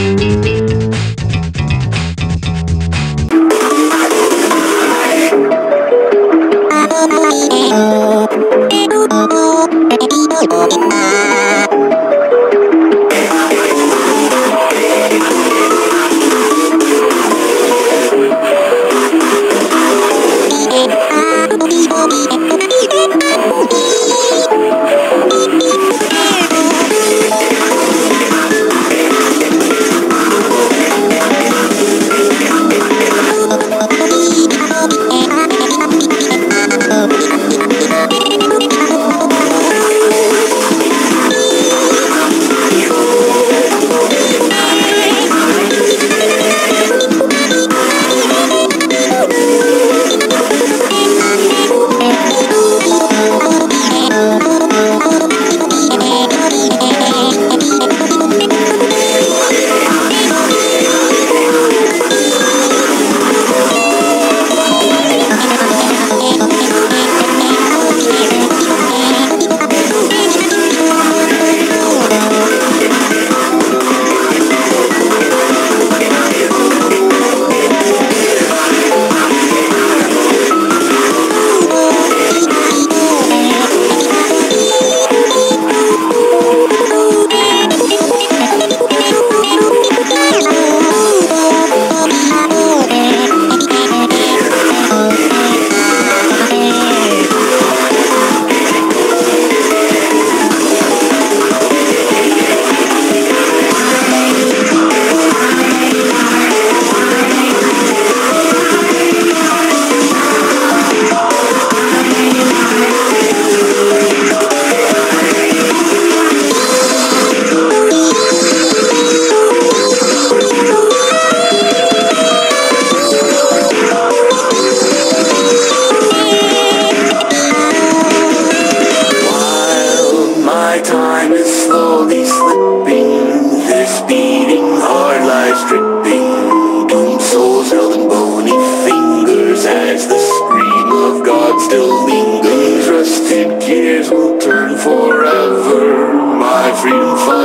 While still lingers. Rusted gears will turn forever, my freedom.